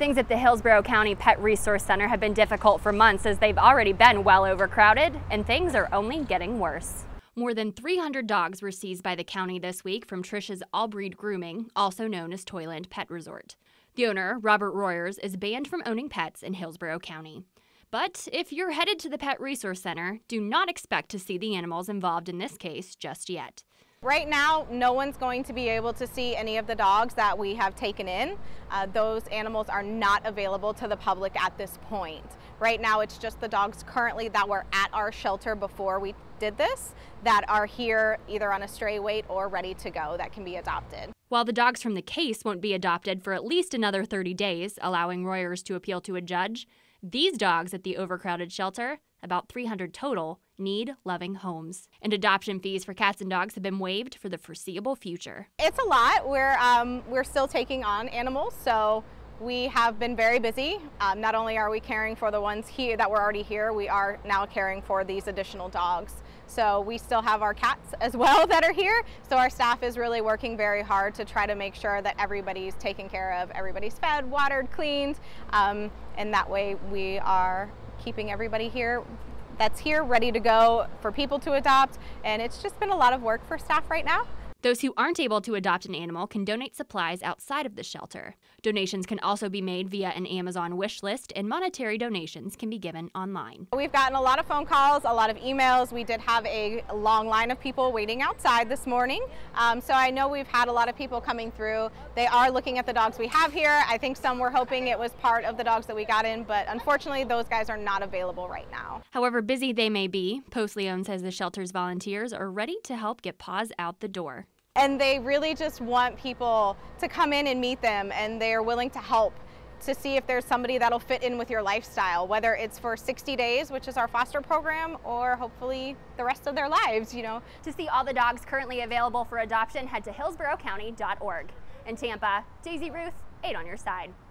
Things at the Hillsborough County Pet Resource Center have been difficult for months as they've already been well overcrowded, and things are only getting worse. More than 300 dogs were seized by the county this week from Trish's All Breed Grooming, also known as Toyland Pet Resort. The owner, Robert Royers, is banned from owning pets in Hillsborough County. But if you're headed to the Pet Resource Center, do not expect to see the animals involved in this case just yet. Right now, no one's going to be able to see any of the dogs that we have taken in. Uh, those animals are not available to the public at this point. Right now, it's just the dogs currently that were at our shelter before we did this that are here either on a stray wait or ready to go that can be adopted. While the dogs from the case won't be adopted for at least another 30 days, allowing Royers to appeal to a judge, these dogs at the overcrowded shelter, about 300 total, need loving homes. And adoption fees for cats and dogs have been waived for the foreseeable future. It's a lot. We're, um, we're still taking on animals, so we have been very busy. Um, not only are we caring for the ones here that were already here, we are now caring for these additional dogs. So we still have our cats as well that are here. So our staff is really working very hard to try to make sure that everybody's taken care of, everybody's fed, watered, cleaned, um, and that way we are keeping everybody here that's here ready to go for people to adopt. And it's just been a lot of work for staff right now. Those who aren't able to adopt an animal can donate supplies outside of the shelter. Donations can also be made via an Amazon wish list, and monetary donations can be given online. We've gotten a lot of phone calls, a lot of emails. We did have a long line of people waiting outside this morning. Um, so I know we've had a lot of people coming through. They are looking at the dogs we have here. I think some were hoping it was part of the dogs that we got in, but unfortunately, those guys are not available right now. However busy they may be, Post Leone says the shelter's volunteers are ready to help get paws out the door and they really just want people to come in and meet them and they're willing to help to see if there's somebody that'll fit in with your lifestyle, whether it's for 60 days, which is our foster program, or hopefully the rest of their lives, you know. To see all the dogs currently available for adoption, head to hillsboroughcounty.org. In Tampa, Daisy Ruth, 8 on your side.